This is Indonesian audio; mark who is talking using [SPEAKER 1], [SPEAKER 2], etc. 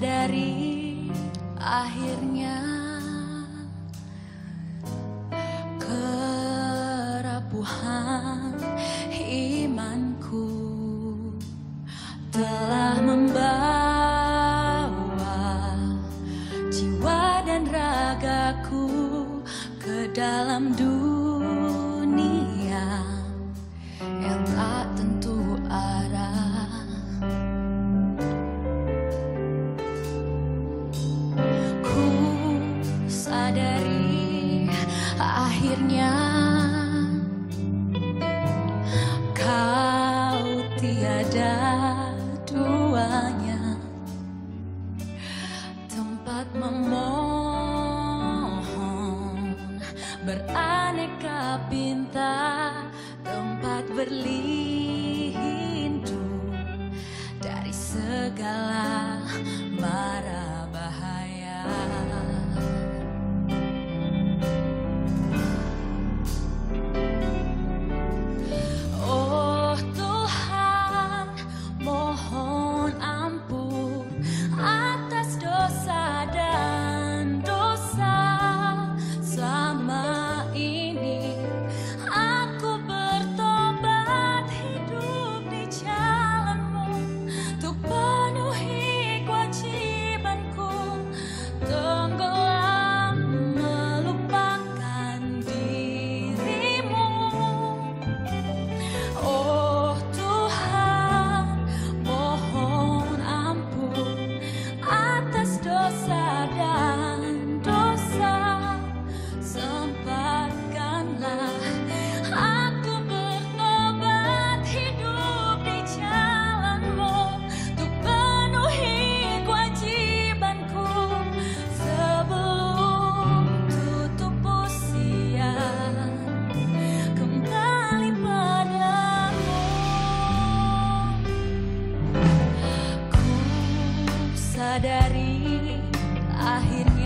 [SPEAKER 1] sadari akhirnya kerapuhan imanku telah membawa jiwa dan ragaku ke dalam dunia. beraneka bintang tempat berlindung dari segala marah sadari akhirnya.